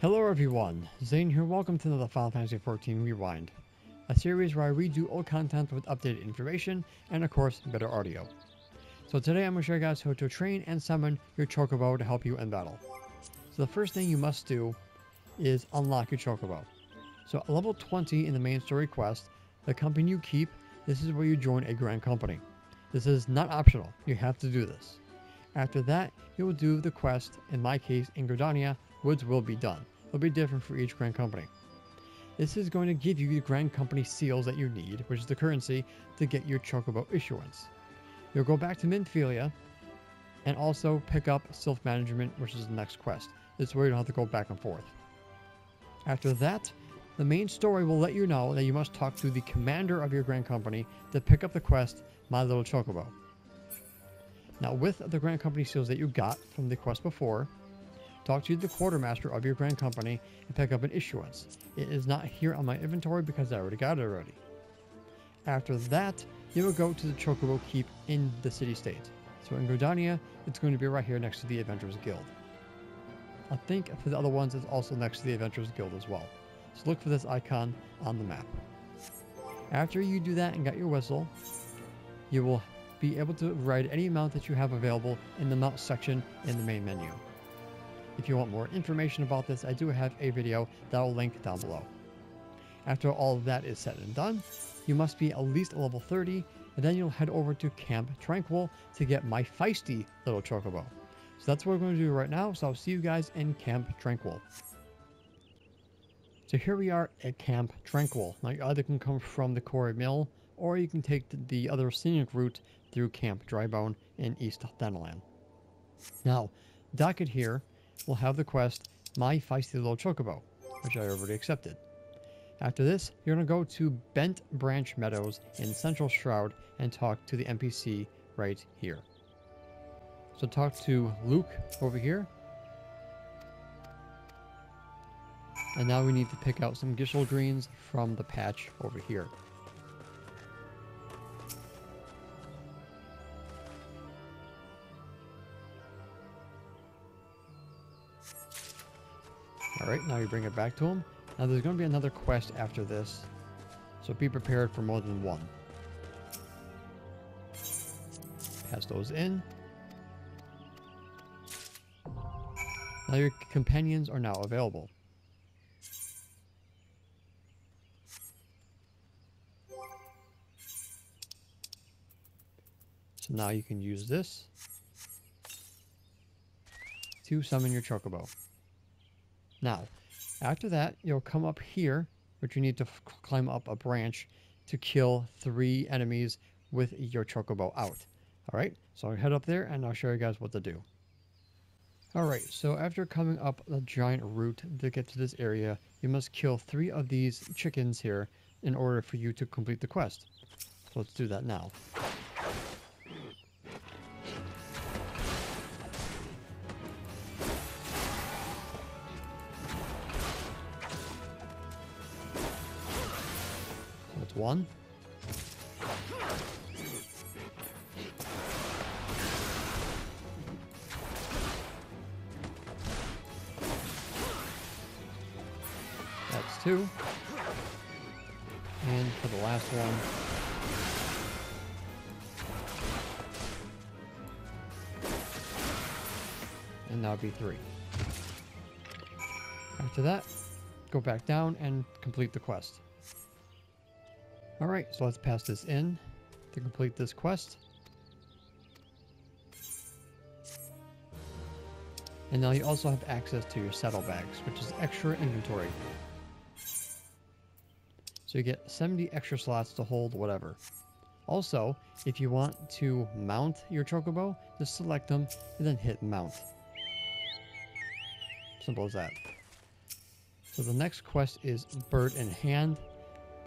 Hello everyone, Zane here, welcome to another Final Fantasy XIV Rewind, a series where I redo old content with updated information and of course better audio. So today I'm going to show you guys how to train and summon your Chocobo to help you in battle. So the first thing you must do is unlock your Chocobo. So at level 20 in the main story quest, the company you keep, this is where you join a grand company. This is not optional, you have to do this. After that, you will do the quest, in my case in Gridania, Woods will be done. It'll be different for each Grand Company. This is going to give you the Grand Company seals that you need, which is the currency, to get your Chocobo issuance. You'll go back to Minfilia and also pick up Sylph Management, which is the next quest. This is where you don't have to go back and forth. After that, the main story will let you know that you must talk to the commander of your Grand Company to pick up the quest, My Little Chocobo. Now, with the Grand Company seals that you got from the quest before, talk to the quartermaster of your Grand Company and pick up an issuance. It is not here on my inventory because I already got it already. After that, you will go to the Chocobo Keep in the city-state. So in Gridania, it's going to be right here next to the Adventurers Guild. I think for the other ones, it's also next to the Adventurers Guild as well. So look for this icon on the map. After you do that and got your whistle, you will be able to ride any mount that you have available in the mount section in the main menu. If you want more information about this, I do have a video that I'll link down below. After all of that is said and done, you must be at least level 30, and then you'll head over to Camp Tranquil to get my feisty little chocobo. So that's what we're going to do right now, so I'll see you guys in Camp Tranquil. So here we are at Camp Tranquil. Now you either can come from the Quarrymill, or you can take the other scenic route through Camp Drybone in East Thanalan. Now, Docette here will have the quest My Feisty Little Chocobo, which I already accepted. After this, you're going to go to Bent Branch Meadows in Central Shroud and talk to the NPC right here. So talk to Luke over here. And now we need to pick out some Gysahl Greens from the patch over here. Alright, now you bring it back to him. Now there's going to be another quest after this, so be prepared for more than one. Pass those in. Now your companions are now available. So now you can use this to summon your chocobo. Now, after that, you'll come up here, but you need to climb up a branch to kill three enemies with your chocobo out. All right, so I'll head up there and I'll show you guys what to do. All right, so after coming up the giant route to get to this area, you must kill three of these chickens here in order for you to complete the quest. So let's do that now. One. That's two. And for the last one, and that would be three. After that, go back down and complete the quest. Alright, so let's pass this in to complete this quest. And now you also have access to your saddlebags, which is extra inventory. So you get 70 extra slots to hold whatever. Also, if you want to mount your chocobo, just select them and then hit mount. Simple as that. So the next quest is Bird in Hand.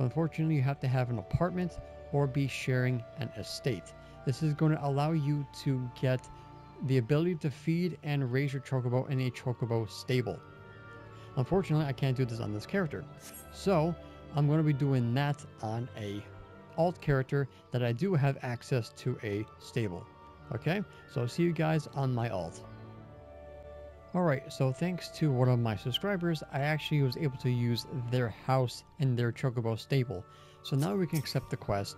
Unfortunately, you have to have an apartment or be sharing an estate. This is going to allow you to get the ability to feed and raise your chocobo in a chocobo stable. Unfortunately, I can't do this on this character. So, I'm going to be doing that on a alt character that I do have access to a stable. Okay, so I'll see you guys on my alt. Alright, so thanks to one of my subscribers, I actually was able to use their house in their Chocobo stable. So now we can accept the quest,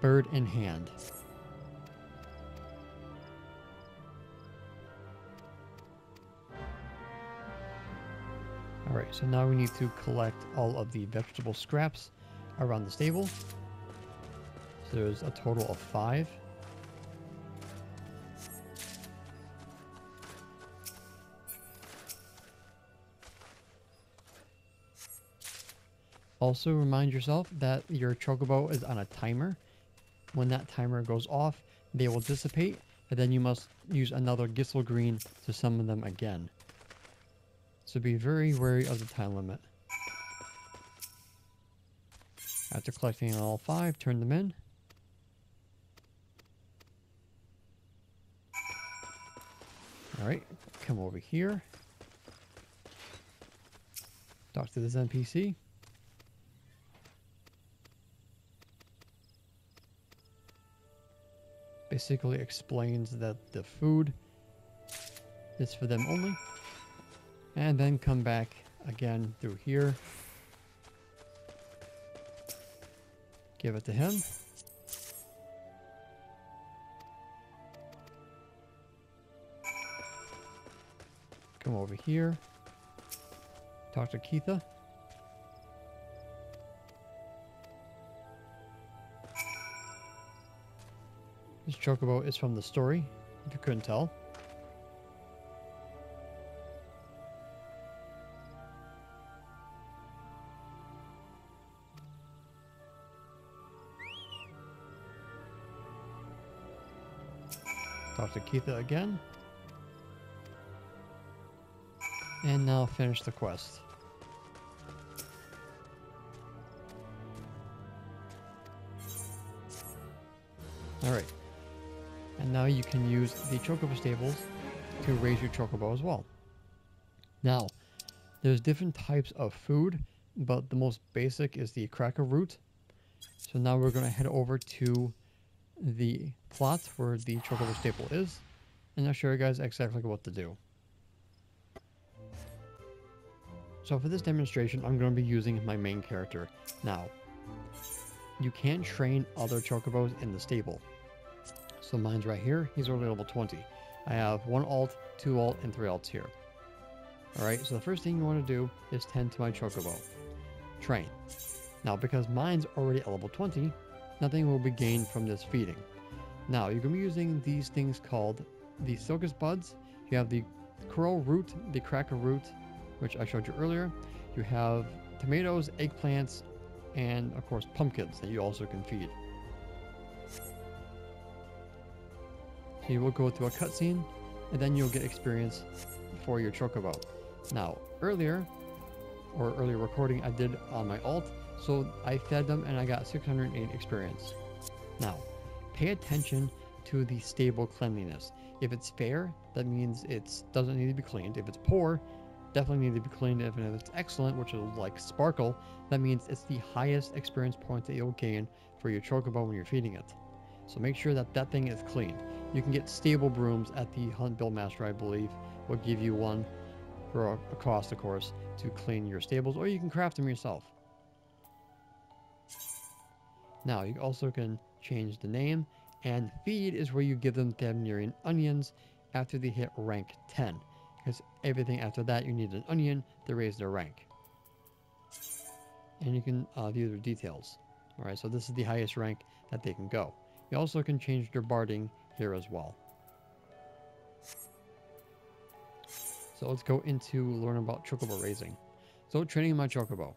Bird in Hand. Alright, so now we need to collect all of the vegetable scraps around the stable. So there's a total of five. Also remind yourself that your chocobo is on a timer. When that timer goes off, they will dissipate, and then you must use another Gysahl Green to summon them again. So be very wary of the time limit. After collecting all five, turn them in. Alright, come over here. Talk to this NPC. Basically explains that the food is for them only. And then come back again through here. Give it to him. Come over here. Talk to Keitha. This chocobo is from the story, if you couldn't tell. Talk to Keitha again. And now finish the quest. Alright. Now you can use the Chocobo stables to raise your Chocobo as well. Now, there's different types of food, but the most basic is the Krakka root. So now we're going to head over to the plot where the Chocobo staple is, and I'll show you guys exactly what to do. So for this demonstration, I'm going to be using my main character. Now, you can train other chocobos in the stable. So mine's right here. He's already level 20. I have one alt, two alt, and three alts here. Alright, so the first thing you want to do is tend to my chocobo. Train. Now, because mine's already at level 20, nothing will be gained from this feeding. Now, you're going to be using these things called the Sylkis Buds. You have the Coral Root, the Krakka Root, which I showed you earlier. You have tomatoes, eggplants, and of course pumpkins that you also can feed. You will go through a cutscene, and then you'll get experience for your chocobo. Now, earlier, or earlier recording I did on my alt, so I fed them and I got 608 experience. Now, pay attention to the stable cleanliness. If it's fair, that means it doesn't need to be cleaned. If it's poor, definitely need to be cleaned. If it's excellent, which is like sparkle, that means it's the highest experience point that you'll gain for your chocobo when you're feeding it. So make sure that that thing is cleaned. You can get stable brooms at the Hunt Billmaster, I believe, will give you one for a, cost, of course, to clean your stables, or you can craft them yourself. Now, you also can change the name, and feed is where you give them Thavnairian onions after they hit rank 10, because everything after that you need an onion to raise their rank. And you can uh, view their details. Alright, so this is the highest rank that they can go. You also can change their barding here as well. So let's go into learn about chocobo raising. So training my chocobo.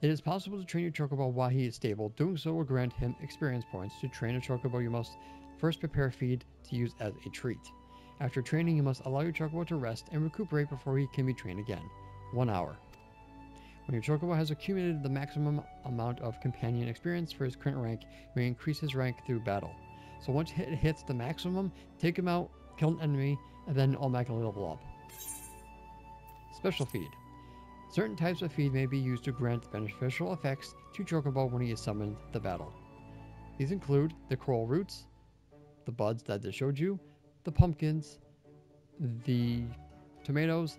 It is possible to train your chocobo while he is stable. Doing so will grant him experience points. To train a chocobo, you must first prepare feed to use as a treat. After training, you must allow your chocobo to rest and recuperate before he can be trained again. One hour. When your chocobo has accumulated the maximum amount of companion experience for his current rank, you may increase his rank through battle. So once it hits the maximum, take him out, kill an enemy, and then automatically level up. Special feed. Certain types of feed may be used to grant beneficial effects to Chocobo when he is summoned to battle. These include the coral roots, the buds that I showed you, the pumpkins, the tomatoes,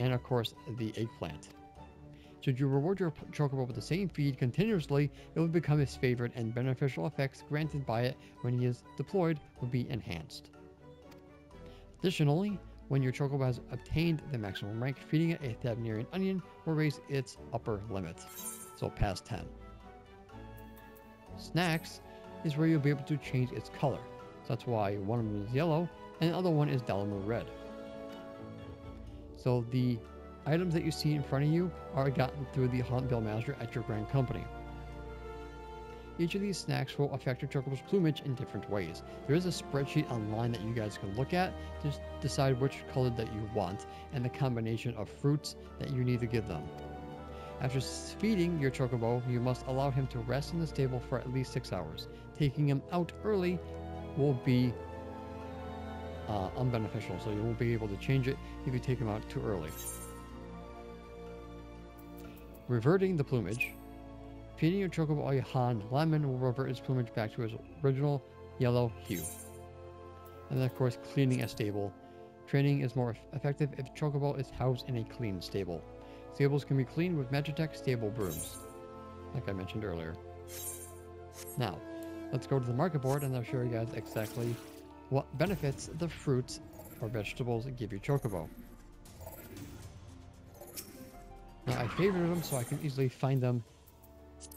and of course the eggplant. Should you reward your chocobo with the same feed continuously, it will become his favorite and beneficial effects granted by it when he is deployed will be enhanced. Additionally, when your chocobo has obtained the maximum rank, feeding it a Thavnairian onion will raise its upper limit, so past 10. Snacks is where you'll be able to change its color. So that's why one of them is yellow and the other one is Dalamud red. So the items that you see in front of you are gotten through the Hunt Billmaster at your Grand Company. Each of these snacks will affect your chocobo's plumage in different ways. There is a spreadsheet online that you guys can look at to decide which color that you want and the combination of fruits that you need to give them. After feeding your chocobo, you must allow him to rest in the stable for at least 6 hours. Taking him out early will be uh, unbeneficial, so you won't be able to change it if you take him out too early. Reverting the plumage. Feeding your chocobo a Han lemon will revert its plumage back to its original yellow hue. And then, of course, cleaning a stable. Training is more effective if chocobo is housed in a clean stable. Stables can be cleaned with Magitech stable brooms, like I mentioned earlier. Now, let's go to the market board and I'll show you guys exactly what benefits the fruits or vegetables give you chocobo. Now I favorite them so I can easily find them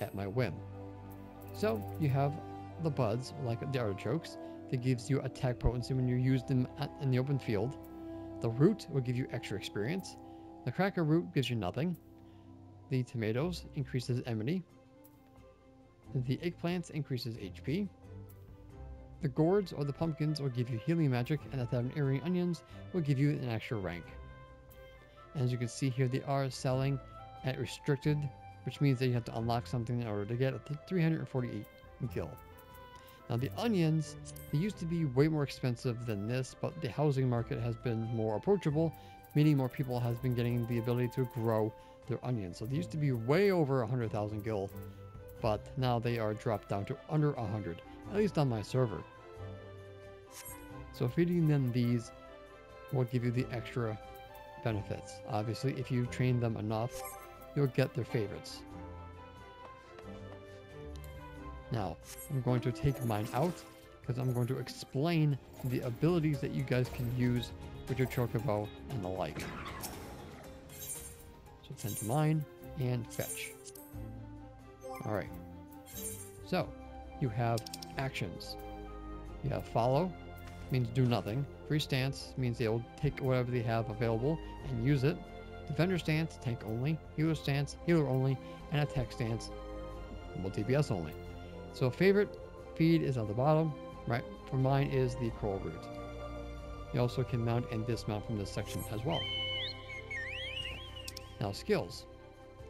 at my whim. So you have the buds, like the artichokes, that gives you attack potency when you use them in the open field. The root will give you extra experience. The Krakka root gives you nothing. The tomatoes increases enmity. The eggplants increases HP. The gourds or the pumpkins will give you healing magic, and the Thavnairian onions will give you an extra rank. As you can see here, they are selling at restricted, which means that you have to unlock something in order to get a 348 gil. Now the onions, they used to be way more expensive than this, but the housing market has been more approachable, meaning more people has been getting the ability to grow their onions. So they used to be way over 100,000 gil, but now they are dropped down to under 100, at least on my server. So feeding them these will give you the extra benefits. Obviously, if you train them enough, you'll get their favorites. Now, I'm going to take mine out because I'm going to explain the abilities that you guys can use with your Chocobo and the like. So send to mine and fetch. Alright. So, you have actions. You have follow, means do nothing. Free stance means they'll take whatever they have available and use it. Defender stance, tank only. Healer stance, healer only. And attack stance, well, DPS only. So favorite feed is at the bottom, right? For mine is the coral root. You also can mount and dismount from this section as well. Now skills.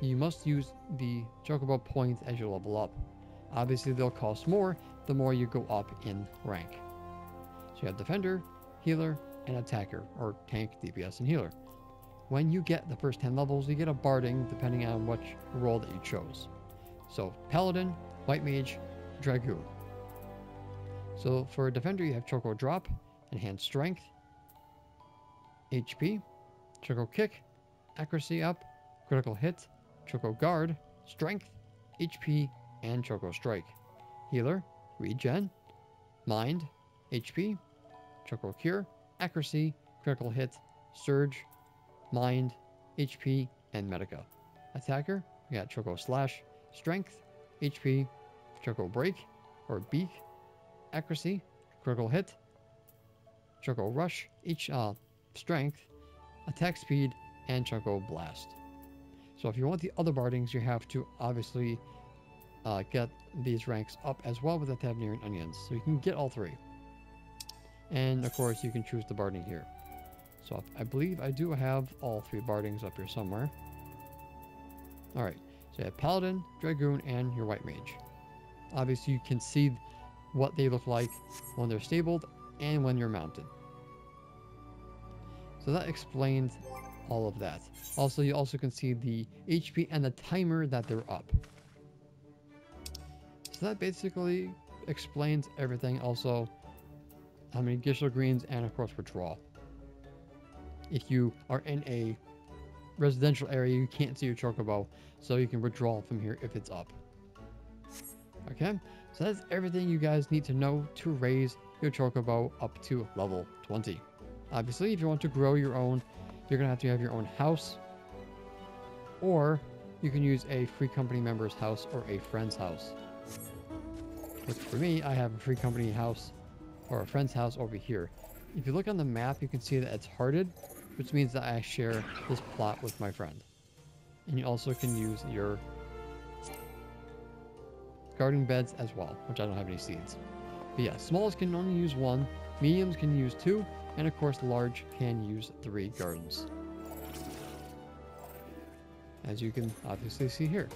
You must use the Chocobo points as you level up. Obviously they'll cost more the more you go up in rank. So you have Defender, Healer, and Attacker, or Tank, DPS, and Healer. When you get the first 10 levels, you get a Barding depending on which role that you chose. So Paladin, White Mage, Dragoon. So for a Defender, you have Choco Drop, Enhanced Strength, HP, Choco Kick, Accuracy Up, Critical Hit, Choco Guard, Strength, HP, and Choco Strike. Healer, Regen, Mind, HP, Choco Cure, Accuracy, Critical Hit, Surge, Mind, HP, and Medica. Attacker, we got Choco Slash, Strength, HP, Choco Break, or Beak, Accuracy, Critical Hit, Choco Rush, each uh, Strength, Attack Speed, and Choco Blast. So if you want the other Bardings, you have to obviously uh, get these ranks up as well with the Thavnairian Onions. So you can get all three. And of course, you can choose the barding here. So I believe I do have all three bardings up here somewhere. Alright, so you have Paladin, Dragoon, and your White Mage. Obviously, you can see what they look like when they're stabled and when you're mounted. So that explains all of that. Also, you also can see the HP and the timer that they're up. So that basically explains everything. Also, how many Gysahl greens, and of course withdrawal. if you are in a residential area, you can't see your chocobo, so you can withdraw from here if it's up. Okay, so that's everything you guys need to know to raise your chocobo up to level 20. Obviously, if you want to grow your own, you're going to have to have your own house, or you can use a free company member's house or a friend's house. For me, I have a free company house or a friend's house over here. If you look on the map, you can see that it's hearted, which means that I share this plot with my friend. And you also can use your garden beds as well, which I don't have any seeds. But yeah, smalls can only use one, mediums can use two, and of course large can use three gardens. As you can obviously see here.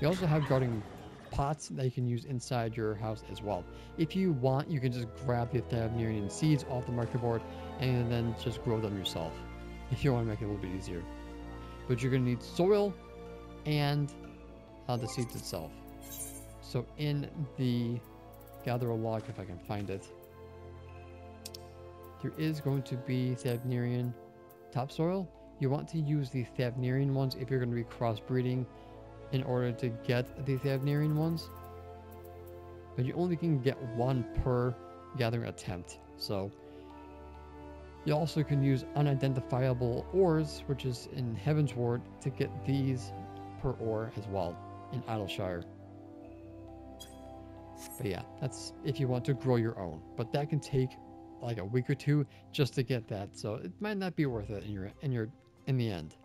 You also have garden pots that you can use inside your house as well. If you want, you can just grab the Thavnairian seeds off the market board and then just grow them yourself if you want to make it a little bit easier. But you're going to need soil and uh, the seeds itself. So in the gather a log, if I can find it, there is going to be Thavnairian topsoil. You want to use the Thavnairian ones if you're going to be crossbreeding in order to get the Thavnairian ones. But you only can get one per gathering attempt. So you also can use unidentifiable ores, which is in Heavensward, to get these per ore as well in Idyllshire. But yeah, that's if you want to grow your own. But that can take like a week or two just to get that. So it might not be worth it in your in your in the end.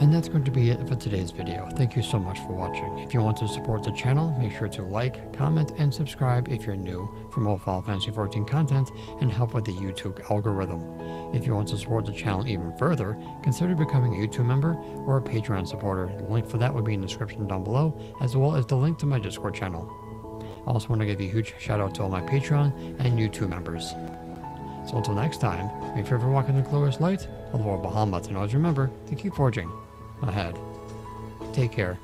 And that's going to be it for today's video. Thank you so much for watching. If you want to support the channel, make sure to like, comment, and subscribe if you're new for more Final Fantasy XIV content and help with the YouTube algorithm. If you want to support the channel even further, consider becoming a YouTube member or a Patreon supporter. The link for that would be in the description down below, as well as the link to my Discord channel. I also want to give a huge shout out to all my Patreon and YouTube members. So until next time, may forever walk in the glorious light Lord Bahamut, and always remember to keep forging ahead. Take care.